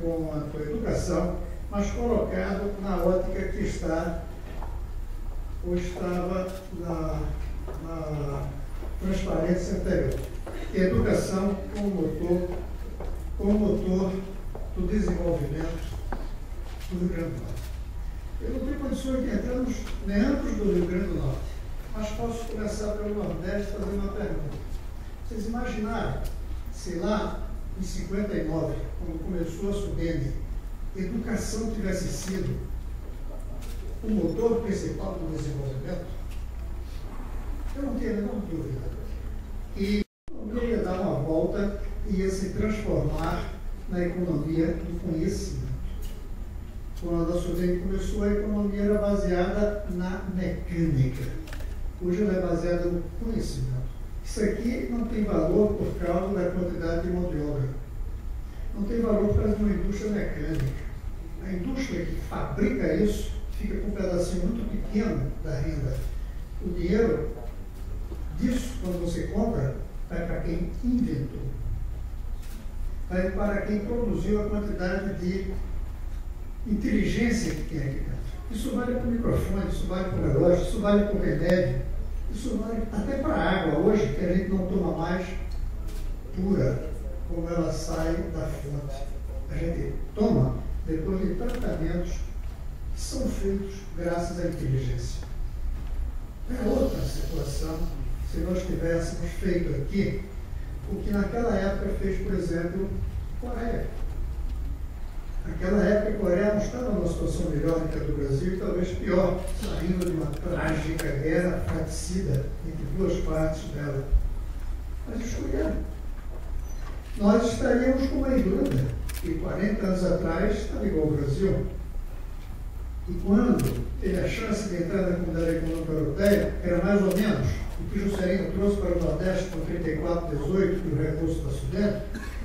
com a tua educação, mas colocado na ótica que está ou estava na, na transparência anterior. educação como motor, como motor do desenvolvimento do Rio Grande do Norte. Eu não tenho condições de entrar nos meandros do Rio Grande do Norte, mas posso começar pelo Nordeste fazer uma pergunta. Vocês imaginaram se lá em 59, quando começou a Sudene, educação tivesse sido o motor principal do desenvolvimento? Eu não tenho a menor dúvida. E ia dar uma volta e ia se transformar na economia do conhecimento. Quando a Sudene começou, a economia era baseada na mecânica. Hoje ela é baseada no conhecimento. Isso aqui não tem valor por causa da quantidade de mão de obra. Não tem valor por causa de uma indústria mecânica. A indústria que fabrica isso fica com um pedacinho muito pequeno da renda. O dinheiro disso, quando você compra, vai para quem inventou. Vai para quem produziu a quantidade de inteligência que tem aqui dentro. Isso vale para o microfone, isso vale para o relógio, isso vale para o remédio, isso vale até para a água hoje, que a gente não toma mais pura, como ela sai da fonte. A gente toma depois de tratamentos que são feitos graças à inteligência. É outra situação se nós tivéssemos feito aqui o que naquela época fez, por exemplo, Coreia. Naquela época, a Coreia não estava numa situação melhor do que a do Brasil, talvez pior, saindo de uma trágica guerra fraticida entre duas partes dela. Mas escolheram. Nós estaríamos como a Irlanda, que 40 anos atrás estava igual ao Brasil. E quando teve a chance de entrar na comunidade econômica europeia, era mais ou menos o que Juscelino trouxe para o Nordeste com 34, 18, que o recurso está subindo,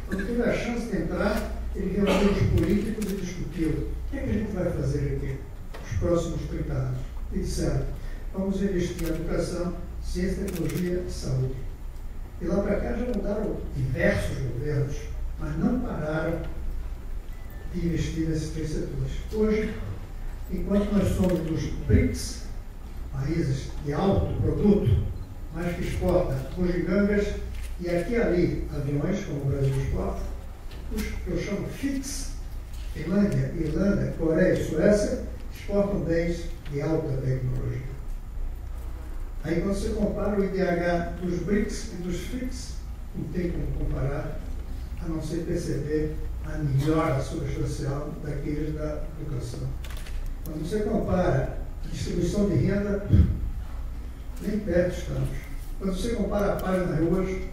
quando teve a chance de entrar, ele reuniu os políticos e discutiu o que, é que a gente vai fazer aqui nos próximos 30 anos. E disseram, vamos investir em educação, ciência, tecnologia e saúde. E lá para cá já mudaram diversos governos, mas não pararam de investir nesses três setores. Hoje, enquanto nós somos dos BRICS, países de alto produto, mas que exporta bugigangas e aqui e ali aviões, como o Brasil exporta, os que eu chamo FIX, Finlândia, Irlanda, Coreia e Suécia, exportam bens de alta tecnologia. Aí quando você compara o IDH dos BRICS e dos FIX, não tem como comparar, a não ser perceber a melhora substancial daqueles da educação. Quando você compara distribuição de renda, nem perto estamos. Quando você compara a página hoje,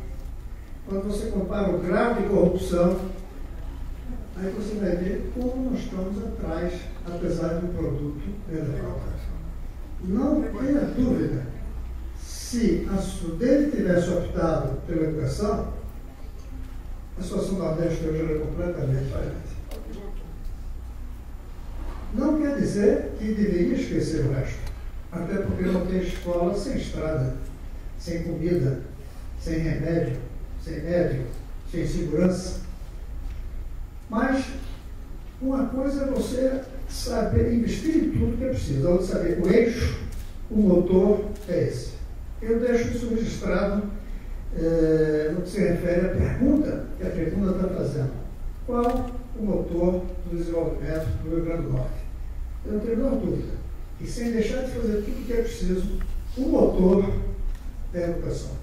quando você compara o grau de corrupção, aí você vai ver como nós estamos atrás, apesar um produto elevado. Não tenha dúvida, se a Sudene tivesse optado pela educação, a situação da Nordeste hoje era completamente diferente. Não quer dizer que deveria esquecer o resto, até porque não tem escola sem estrada, sem comida, sem remédio, sem médico, sem segurança. Mas uma coisa é você saber investir em tudo que é preciso. A outra saber o eixo, o motor é esse. Eu deixo isso registrado é, no que se refere à pergunta que a pergunta está fazendo. Qual o motor do desenvolvimento do Rio Grande do Norte? Eu não tenho nenhuma dúvida. E sem deixar de fazer tudo o que é preciso, o motor é a educação.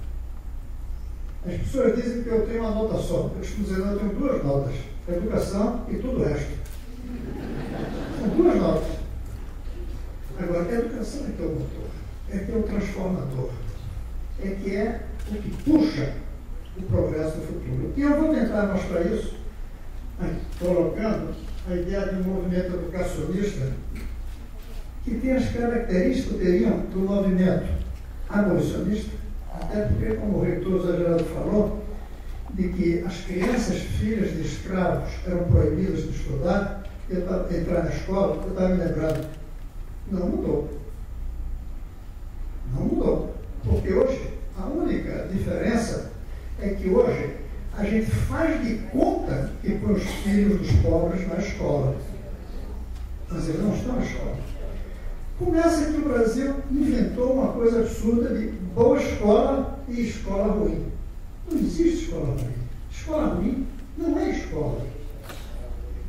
As pessoas dizem que eu tenho uma nota só. Eu costumo dizer, eu tenho duas notas. Educação e tudo o resto. São duas notas. Agora, a educação é que é o motor, é que é o transformador, é que é o que puxa o progresso do futuro. E eu vou tentar mostrar isso colocando a ideia de um movimento educacionista que tem as características teriam do movimento abolicionista, até porque, como o reitor Zé Geraldo falou, de que as crianças filhas de escravos eram proibidas de estudar, eu entrar na escola, eu estava me lembrando, não mudou. Não mudou. Porque hoje, a única diferença é que hoje a gente faz de conta que põe os filhos dos pobres na escola. Mas eles não estão na escola. Começa que o Brasil inventou uma coisa absurda de boa escola e escola ruim. Não existe escola ruim. Escola ruim não é escola.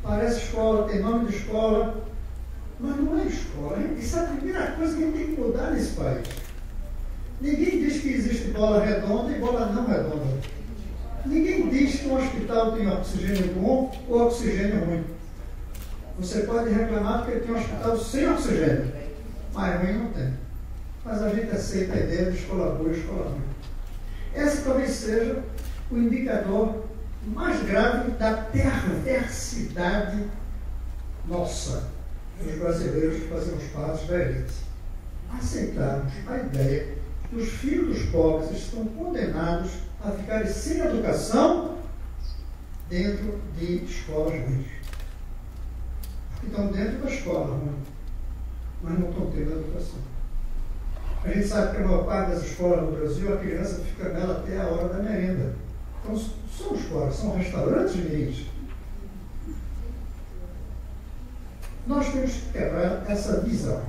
Parece escola, tem nome de escola, mas não é escola. Isso é a primeira coisa que a gente tem que mudar nesse país. Ninguém diz que existe bola redonda e bola não redonda. Ninguém diz que um hospital tem oxigênio bom ou oxigênio ruim. Você pode reclamar porque tem um hospital sem oxigênio, mas ruim não tem. Mas a gente aceita a ideia de escola boa e escola ruim. Esse talvez seja o indicador mais grave da perversidade nossa, dos brasileiros que fazemos parte da elite. Aceitarmos a ideia que os filhos dos pobres estão condenados a ficarem sem educação dentro de escolas ruins. Porque estão dentro da escola ruim, mas não estão tendo educação. A gente sabe que a maior parte das escolas no Brasil, a criança fica nela até a hora da merenda. Então, são escolas, são restaurantes mirins. Nós temos que quebrar essa visão.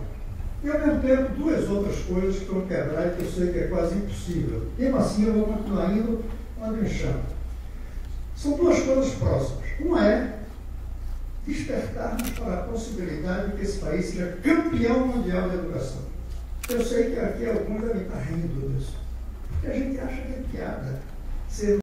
E ao mesmo tempo, duas outras coisas que estão quebrar e que eu sei que é quase impossível. Mesmo assim, eu vou continuar indo onde me chama. São duas coisas próximas. Uma é despertarmos para a possibilidade de que esse país seja campeão mundial de educação. Eu sei que aqui alguns devem estar rindo disso. Porque a gente acha que é piada ser